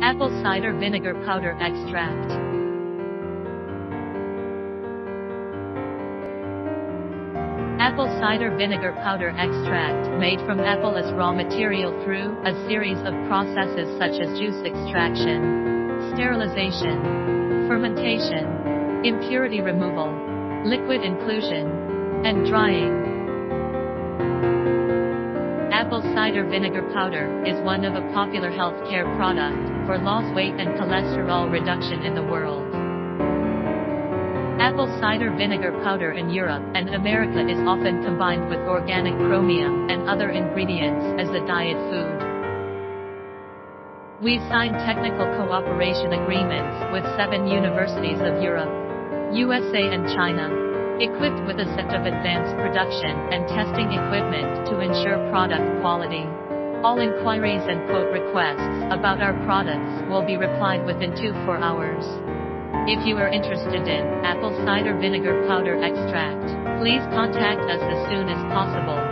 Apple cider vinegar powder extract. Apple cider vinegar powder extract, made from apple as raw material through a series of processes such as juice extraction, sterilization, fermentation, impurity removal, liquid inclusion, and drying. Apple cider vinegar powder is one of a popular healthcare product for loss weight and cholesterol reduction in the world. Apple cider vinegar powder in Europe and America is often combined with organic chromium and other ingredients as a diet food. We've signed technical cooperation agreements with seven universities of Europe, USA and China, equipped with a set of advanced production and testing equipment to ensure product quality. All inquiries and quote requests about our products will be replied within 2-4 hours. If you are interested in apple cider vinegar powder extract, please contact us as soon as possible.